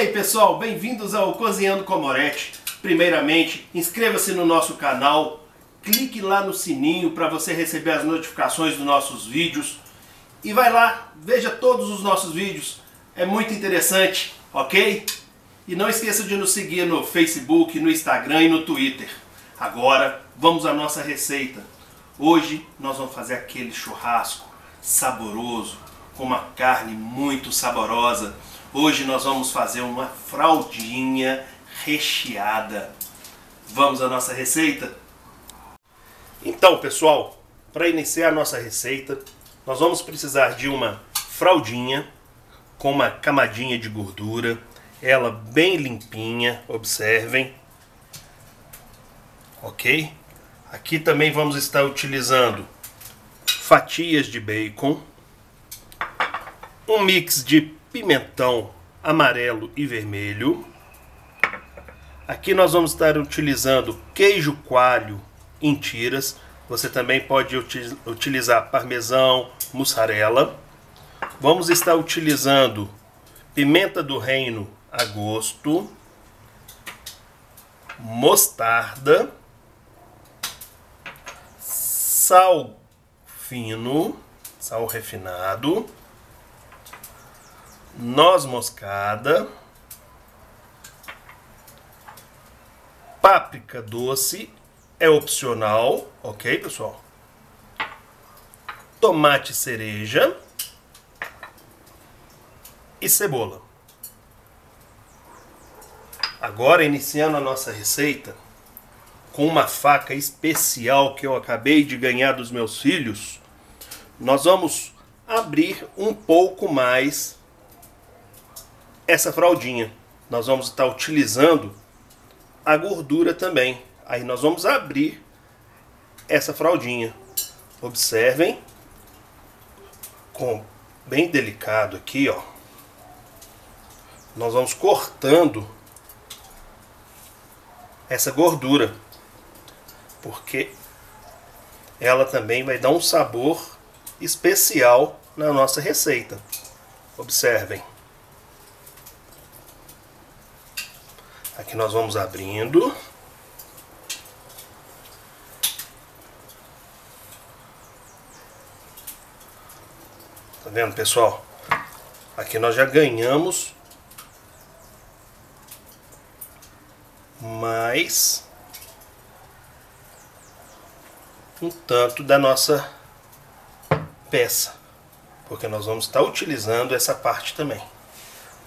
pessoal, bem-vindos ao Cozinhando com Moretti. Primeiramente, inscreva-se no nosso canal, clique lá no sininho para você receber as notificações dos nossos vídeos e vai lá, veja todos os nossos vídeos, é muito interessante, ok? E não esqueça de nos seguir no Facebook, no Instagram e no Twitter. Agora, vamos à nossa receita. Hoje nós vamos fazer aquele churrasco saboroso, com uma carne muito saborosa. Hoje nós vamos fazer uma fraldinha recheada. Vamos à nossa receita? Então, pessoal, para iniciar a nossa receita, nós vamos precisar de uma fraldinha com uma camadinha de gordura, ela bem limpinha, observem. Ok? Aqui também vamos estar utilizando fatias de bacon, um mix de pimentão amarelo e vermelho. Aqui nós vamos estar utilizando queijo coalho em tiras. Você também pode utilizar parmesão, mussarela. Vamos estar utilizando pimenta do reino a gosto, mostarda, sal fino, sal refinado, noz moscada, páprica doce é opcional, ok, pessoal? Tomate cereja e cebola. Agora, iniciando a nossa receita, com uma faca especial que eu acabei de ganhar dos meus filhos, nós vamos abrir um pouco mais essa fraldinha. Nós vamos estar utilizando a gordura também. Aí nós vamos abrir essa fraldinha. Observem, com bem delicado aqui, ó. Nós vamos cortando essa gordura, porque ela também vai dar um sabor especial na nossa receita. Observem. Aqui nós vamos abrindo. Tá vendo, pessoal? Aqui nós já ganhamos mais um tanto da nossa peça, porque nós vamos estar utilizando essa parte também,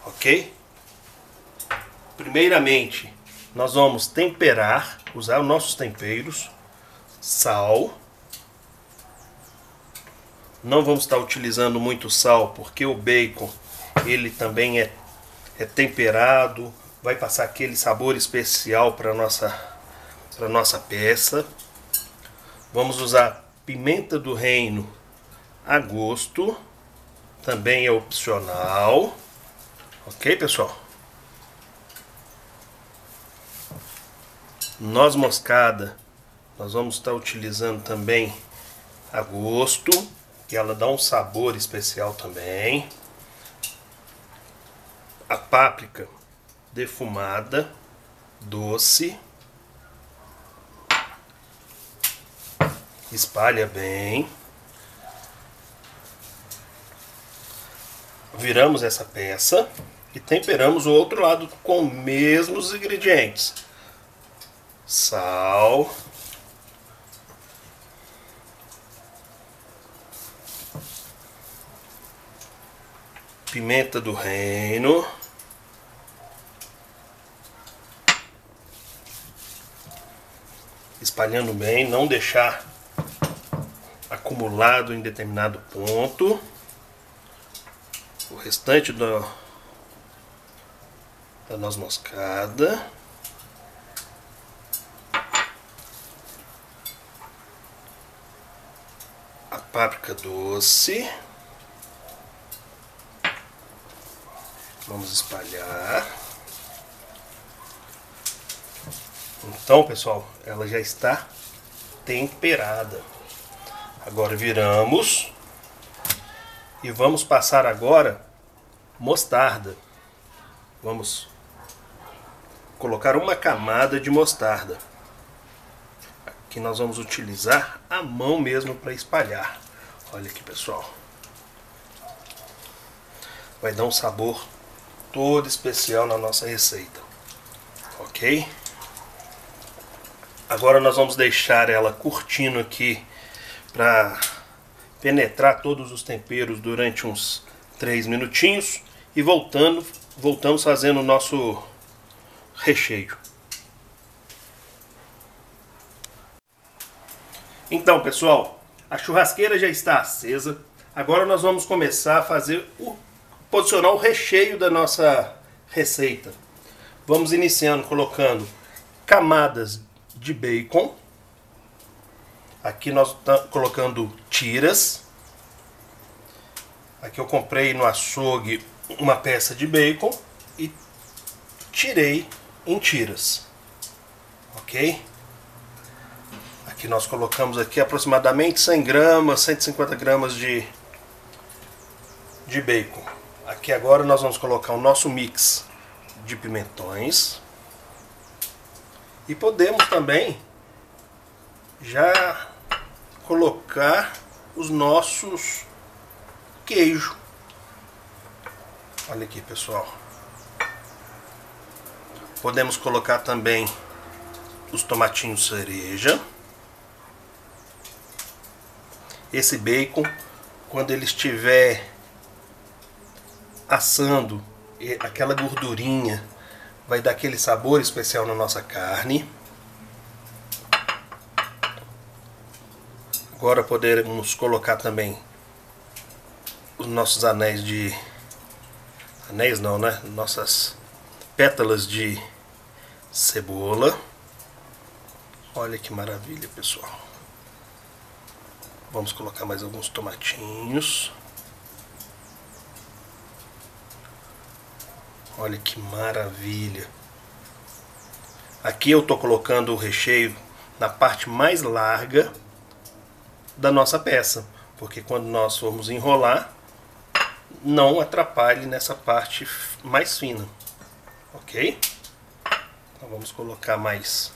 ok? Primeiramente, nós vamos temperar, usar os nossos temperos, sal. Não vamos estar utilizando muito sal, porque o bacon, ele também é, é temperado, vai passar aquele sabor especial para nossa para nossa peça. Vamos usar pimenta do reino a gosto, também é opcional. OK, pessoal? Noz moscada, nós vamos estar utilizando também a gosto, e ela dá um sabor especial também. A páprica defumada, doce. Espalha bem. Viramos essa peça e temperamos o outro lado com os mesmos ingredientes sal, pimenta do reino, espalhando bem, não deixar acumulado em determinado ponto. O restante do, da noz moscada. Páprica doce. Vamos espalhar. Então, pessoal, ela já está temperada. Agora viramos e vamos passar agora mostarda. Vamos colocar uma camada de mostarda. Aqui nós vamos utilizar a mão mesmo para espalhar. Olha aqui, pessoal. Vai dar um sabor todo especial na nossa receita. Ok? Agora nós vamos deixar ela curtindo aqui para penetrar todos os temperos durante uns 3 minutinhos e voltando, voltamos fazendo o nosso recheio. Então, pessoal, a churrasqueira já está acesa. Agora nós vamos começar a fazer o posicionar o recheio da nossa receita. Vamos iniciando colocando camadas de bacon. Aqui nós estamos colocando tiras. Aqui eu comprei no açougue uma peça de bacon e tirei em tiras. Ok? Aqui nós colocamos aqui aproximadamente 100 gramas, 150 gramas de, de bacon. Aqui agora nós vamos colocar o nosso mix de pimentões. E podemos também já colocar os nossos queijo. Olha aqui, pessoal. Podemos colocar também os tomatinhos cereja. Esse bacon, quando ele estiver assando, aquela gordurinha vai dar aquele sabor especial na nossa carne. Agora podemos colocar também os nossos anéis de anéis não, né? Nossas pétalas de cebola. Olha que maravilha, pessoal. Vamos colocar mais alguns tomatinhos. Olha que maravilha. Aqui eu estou colocando o recheio na parte mais larga da nossa peça, porque quando nós formos enrolar, não atrapalhe nessa parte mais fina, ok? Então vamos colocar mais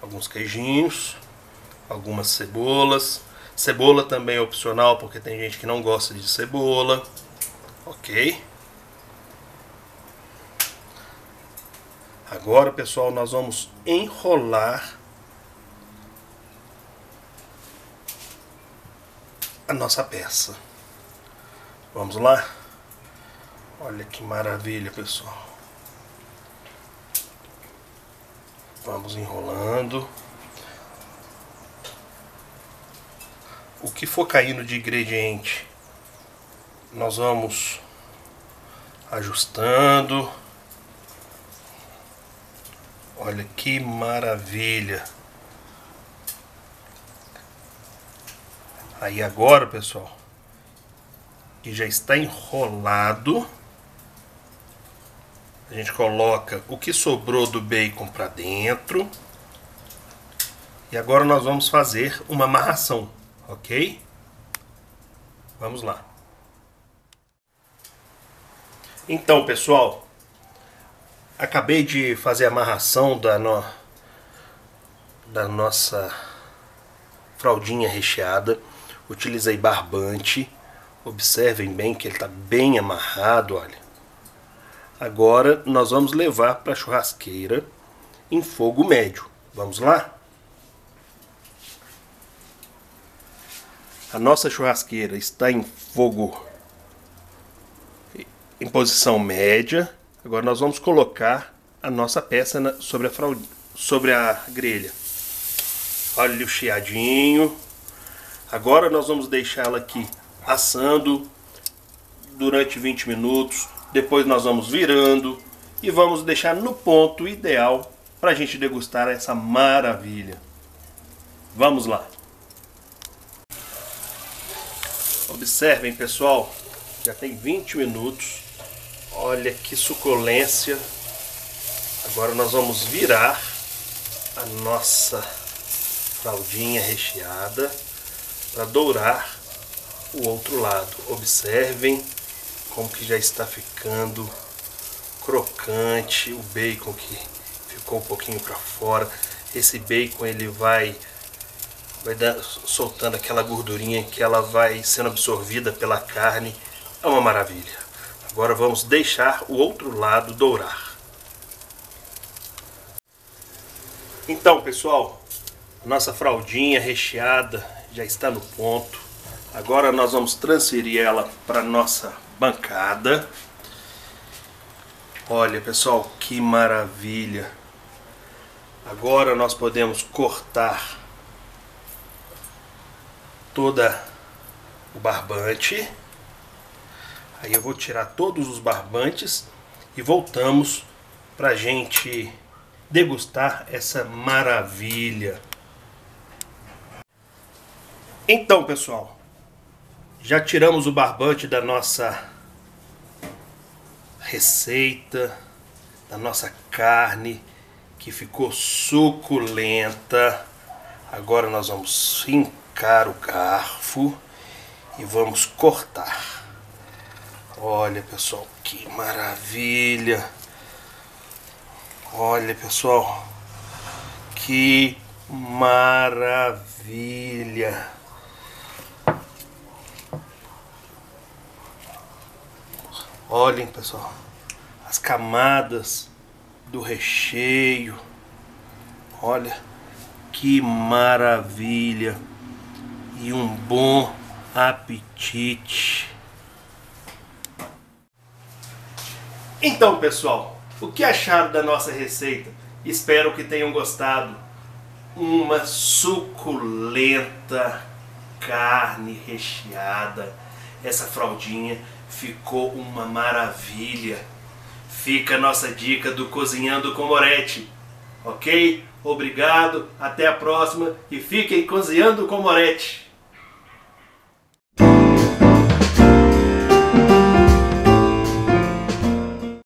alguns queijinhos, algumas cebolas. Cebola também é opcional porque tem gente que não gosta de cebola, ok? Agora, pessoal, nós vamos enrolar a nossa peça. Vamos lá? Olha que maravilha, pessoal. Vamos enrolando. O que for caindo de ingrediente, nós vamos ajustando. Olha que maravilha. Aí agora, pessoal, que já está enrolado, a gente coloca o que sobrou do bacon para dentro. E agora nós vamos fazer uma amarração, ok? Vamos lá. Então, pessoal, acabei de fazer a amarração da, no... da nossa fraldinha recheada. Utilizei barbante. Observem bem que ele está bem amarrado, olha. Agora nós vamos levar para a churrasqueira em fogo médio. Vamos lá? A nossa churrasqueira está em fogo em posição média. Agora nós vamos colocar a nossa peça sobre a, sobre a grelha. Olha o chiadinho. Agora nós vamos deixá-la aqui assando durante 20 minutos. Depois nós vamos virando e vamos deixar no ponto ideal para a gente degustar essa maravilha. Vamos lá. Observem pessoal, já tem 20 minutos. Olha que suculência. Agora nós vamos virar a nossa fraldinha recheada para dourar o outro lado. Observem como que já está ficando crocante o bacon que ficou um pouquinho para fora. Esse bacon ele vai vai dar, soltando aquela gordurinha que ela vai sendo absorvida pela carne. É uma maravilha. Agora vamos deixar o outro lado dourar. Então, pessoal, nossa fraldinha recheada já está no ponto. Agora nós vamos transferir ela para nossa bancada. Olha, pessoal, que maravilha. Agora nós podemos cortar toda o barbante. Aí eu vou tirar todos os barbantes e voltamos para gente degustar essa maravilha. Então, pessoal, já tiramos o barbante da nossa receita, da nossa carne que ficou suculenta. Agora nós vamos fincar o garfo e vamos cortar. Olha, pessoal, que maravilha! Olha, pessoal, que maravilha! Olhem, pessoal, as camadas do recheio. Olha que maravilha! E um bom apetite. Então, pessoal, o que acharam da nossa receita? Espero que tenham gostado. Uma suculenta carne recheada. Essa fraldinha ficou uma maravilha. Fica a nossa dica do Cozinhando com Moretti. Ok? Obrigado, até a próxima e fiquem cozinhando com Moretti.